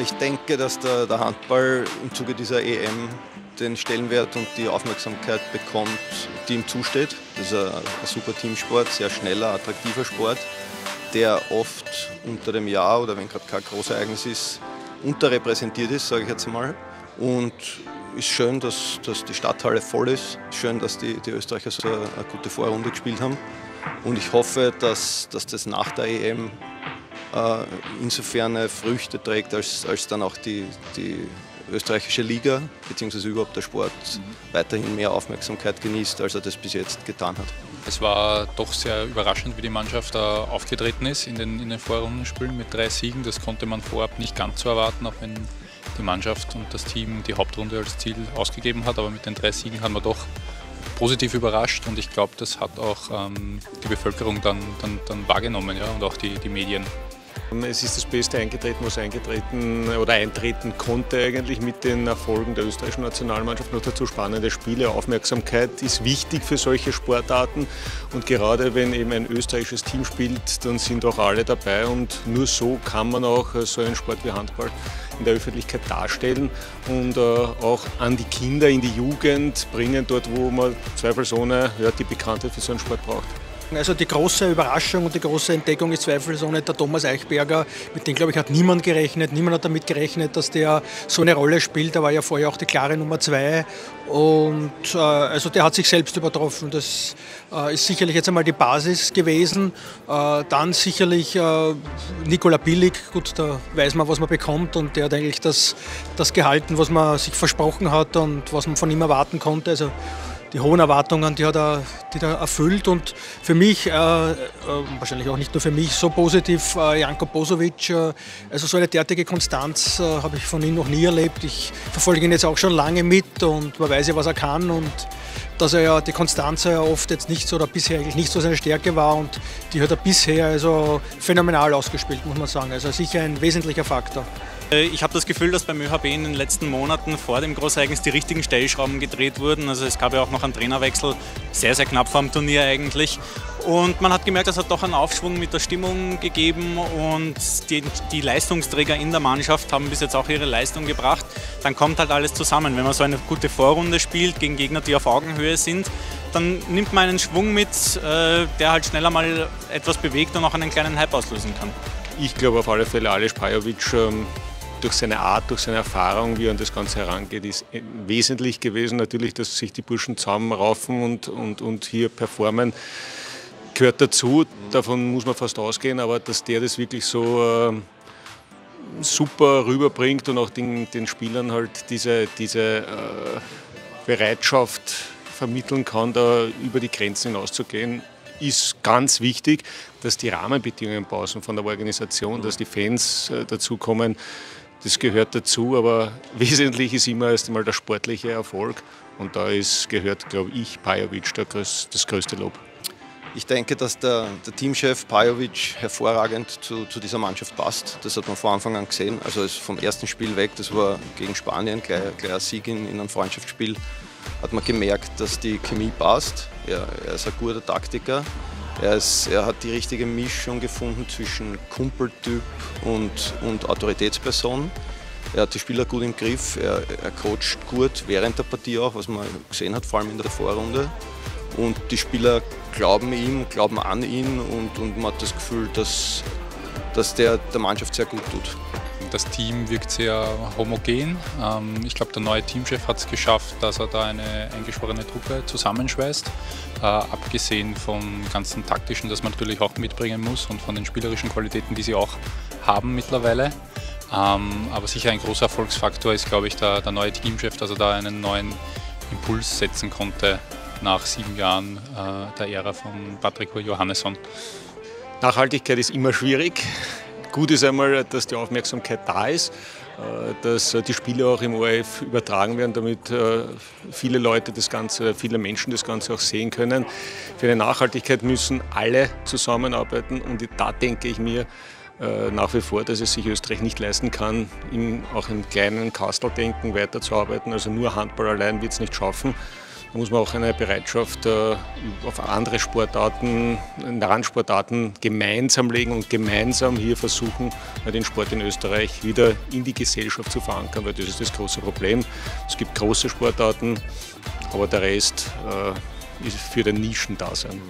Ich denke, dass der, der Handball im Zuge dieser EM den Stellenwert und die Aufmerksamkeit bekommt, die ihm zusteht. Das ist ein, ein super Teamsport, sehr schneller, attraktiver Sport, der oft unter dem Jahr oder wenn gerade kein Großereignis ist, unterrepräsentiert ist, sage ich jetzt mal. Und ist schön, dass, dass die Stadthalle voll ist. Schön, dass die, die Österreicher so eine, eine gute Vorrunde gespielt haben. Und ich hoffe, dass, dass das nach der EM insofern Früchte trägt, als, als dann auch die, die österreichische Liga bzw. überhaupt der Sport mhm. weiterhin mehr Aufmerksamkeit genießt, als er das bis jetzt getan hat. Es war doch sehr überraschend, wie die Mannschaft da aufgetreten ist in den, in den Vorrundenspielen mit drei Siegen. Das konnte man vorab nicht ganz so erwarten, auch wenn die Mannschaft und das Team die Hauptrunde als Ziel ausgegeben hat. Aber mit den drei Siegen hat man doch positiv überrascht und ich glaube, das hat auch ähm, die Bevölkerung dann, dann, dann wahrgenommen ja, und auch die, die Medien. Es ist das Beste eingetreten, was eingetreten oder eintreten konnte eigentlich mit den Erfolgen der österreichischen Nationalmannschaft. Noch dazu spannende Spiele. Aufmerksamkeit ist wichtig für solche Sportarten und gerade wenn eben ein österreichisches Team spielt, dann sind auch alle dabei und nur so kann man auch so einen Sport wie Handball in der Öffentlichkeit darstellen und äh, auch an die Kinder, in die Jugend bringen, dort wo man zweifelsohne ja, die Bekanntheit für so einen Sport braucht. Also die große Überraschung und die große Entdeckung ist zweifelsohne der Thomas Eichberger. Mit dem, glaube ich, hat niemand gerechnet. Niemand hat damit gerechnet, dass der so eine Rolle spielt. Er war ja vorher auch die klare Nummer zwei. Und äh, also der hat sich selbst übertroffen. Das äh, ist sicherlich jetzt einmal die Basis gewesen. Äh, dann sicherlich äh, Nikola Billig. Gut, da weiß man, was man bekommt. Und der hat eigentlich das, das gehalten, was man sich versprochen hat und was man von ihm erwarten konnte. Also die hohen Erwartungen, die hat er, die er erfüllt. Und für mich, äh, äh, wahrscheinlich auch nicht nur für mich, so positiv äh, Janko Bosovic. Äh, also so eine derartige Konstanz äh, habe ich von ihm noch nie erlebt. Ich verfolge ihn jetzt auch schon lange mit und man weiß ja, was er kann. Und dass er ja die Konstanz ja oft jetzt nicht so oder bisher eigentlich nicht so seine Stärke war und die hat er bisher also phänomenal ausgespielt, muss man sagen. Also sicher ein wesentlicher Faktor. Äh, ich habe das Gefühl, dass beim ÖHB in den letzten Monaten vor dem Großereignis die richtigen Stellschrauben gedreht wurden. Also es gab ja auch noch einen Trainerwechsel, sehr, sehr knapp vor dem Turnier eigentlich. Und man hat gemerkt, es hat doch einen Aufschwung mit der Stimmung gegeben und die, die, Leistungsträger in der Mannschaft haben bis jetzt auch ihre Leistung gebracht. Dann kommt halt alles zusammen. Wenn man so eine gute Vorrunde spielt gegen Gegner, die auf Augenhöhe sind, dann nimmt man einen Schwung mit, äh, der halt schneller mal etwas bewegt und auch einen kleinen Hype auslösen kann. Ich glaube auf alle Fälle, Ališ Pajovic ähm, durch seine Art, durch seine Erfahrung, wie er an das Ganze herangeht, ist wesentlich gewesen. Natürlich, dass sich die Burschen zusammenraufen und, und, und hier performen, gehört dazu. Davon muss man fast ausgehen, aber dass der das wirklich so äh, super rüberbringt und auch den, den Spielern halt diese, diese äh, Bereitschaft vermitteln kann, da über die Grenzen hinauszugehen, ist ganz wichtig, dass die Rahmenbedingungen passen von der Organisation, dass die Fans äh, dazukommen das gehört dazu, aber wesentlich ist immer erst einmal der sportliche Erfolg. Und da ist, gehört, glaube ich, Pajovic das größte Lob. Ich denke, dass der, der Teamchef Pajovic hervorragend zu, zu, dieser Mannschaft passt. Das hat man von Anfang an gesehen. Also vom ersten Spiel weg, das war gegen Spanien, gleich, gleich ein Sieg in, in einem Freundschaftsspiel, hat man gemerkt, dass die Chemie passt. Er, er ist ein guter Taktiker. Er, ist, er, hat die richtige Mischung gefunden zwischen Kumpeltyp und, und Autoritätsperson. Er hat die Spieler gut im Griff, er, er coacht gut während der Partie auch, was man gesehen hat, vor allem in der Vorrunde. Und die Spieler glauben ihm, glauben an ihn und, und man hat das Gefühl, dass, dass der der Mannschaft sehr gut tut. Das Team wirkt sehr homogen. Ähm, ich glaube, der neue Teamchef hat es geschafft, dass er da eine eingeschworene Truppe zusammenschweißt. Äh, abgesehen vom ganzen taktischen, das man natürlich auch mitbringen muss und von den spielerischen Qualitäten, die sie auch haben mittlerweile. Ähm, aber sicher ein großer Erfolgsfaktor ist, glaube ich, der, der neue Teamchef, dass er da einen neuen Impuls setzen konnte nach sieben Jahren äh, der Ära von Patrick Johannesson. Nachhaltigkeit ist immer schwierig. Gut ist einmal, dass die Aufmerksamkeit da ist, äh, dass die Spiele auch im ORF übertragen werden, damit äh, viele Leute das Ganze, viele Menschen das Ganze auch sehen können. Für eine Nachhaltigkeit müssen alle zusammenarbeiten und da denke ich mir, äh, nach wie vor, dass es sich Österreich nicht leisten kann, auch im kleinen Kasteldenken weiterzuarbeiten. Also nur Handball allein wird es nicht schaffen. Da muss man auch eine Bereitschaft äh, auf andere Sportarten, Randsportarten gemeinsam legen und gemeinsam hier versuchen, den Sport in Österreich wieder in die Gesellschaft zu verankern, weil das ist das große Problem. Es gibt große Sportarten, aber der Rest äh, ist für den Nischendasein.